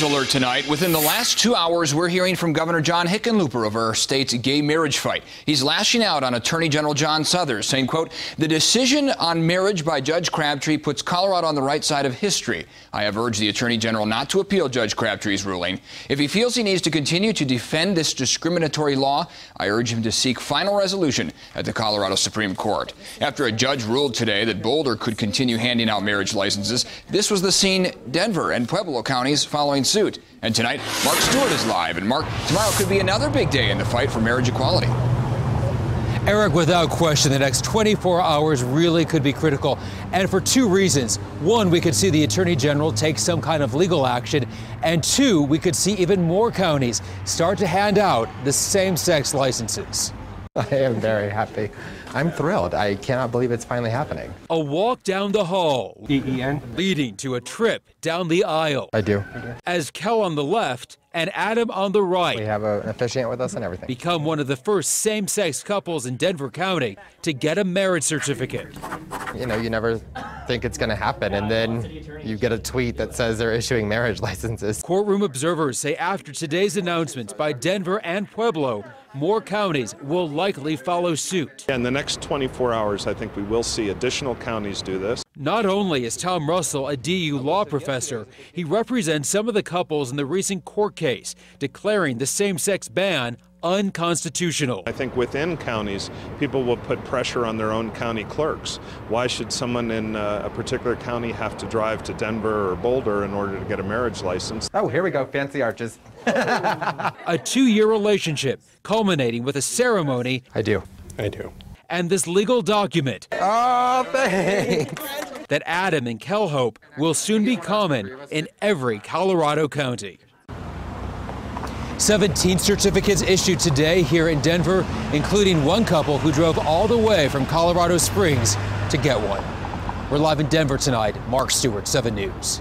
news alert tonight. Within the last two hours, we're hearing from Governor John Hickenlooper of our state's gay marriage fight. He's lashing out on Attorney General John Suthers, saying, quote, the decision on marriage by Judge Crabtree puts Colorado on the right side of history. I have urged the Attorney General not to appeal Judge Crabtree's ruling. If he feels he needs to continue to defend this discriminatory law, I urge him to seek final resolution at the Colorado Supreme Court. After a judge ruled today that Boulder could continue handing out marriage licenses, this was the scene Denver and Pueblo counties following suit. And tonight, Mark Stewart is live. And Mark, tomorrow could be another big day in the fight for marriage equality. Eric, without question, the next 24 hours really could be critical, and for two reasons. One, we could see the Attorney General take some kind of legal action, and two, we could see even more counties start to hand out the same sex licenses. I am very happy. I'm thrilled. I cannot believe it's finally happening. A walk down the hall, E-E-N? leading to a trip down the aisle. I do. As Kel on the left and Adam on the right. We have a, an officiant with us and everything. become one of the first same sex couples in Denver County to get a marriage certificate. You know, you never think it's going to happen, and then you get a tweet that says they're issuing marriage licenses. Courtroom observers say after today's announcements by Denver and Pueblo, more counties will likely follow suit. In the next 24 hours, I think we will see additional counties do this. Not only is Tom Russell a DU law professor, he represents some of the couples in the recent court case declaring the same sex ban unconstitutional. I think within counties, people will put pressure on their own county clerks. Why should someone in uh, a particular county have to drive to Denver or Boulder in order to get a marriage license? Oh, here we go. Fancy arches. A two year relationship culminating with a ceremony I do. I do. and this legal document Oh, thanks. that Adam and Kel hope will soon be common in every Colorado county. 17 certificates issued today here in Denver, including one couple who drove all the way from Colorado Springs to get one. We're live in Denver tonight. Mark Stewart, 7 News.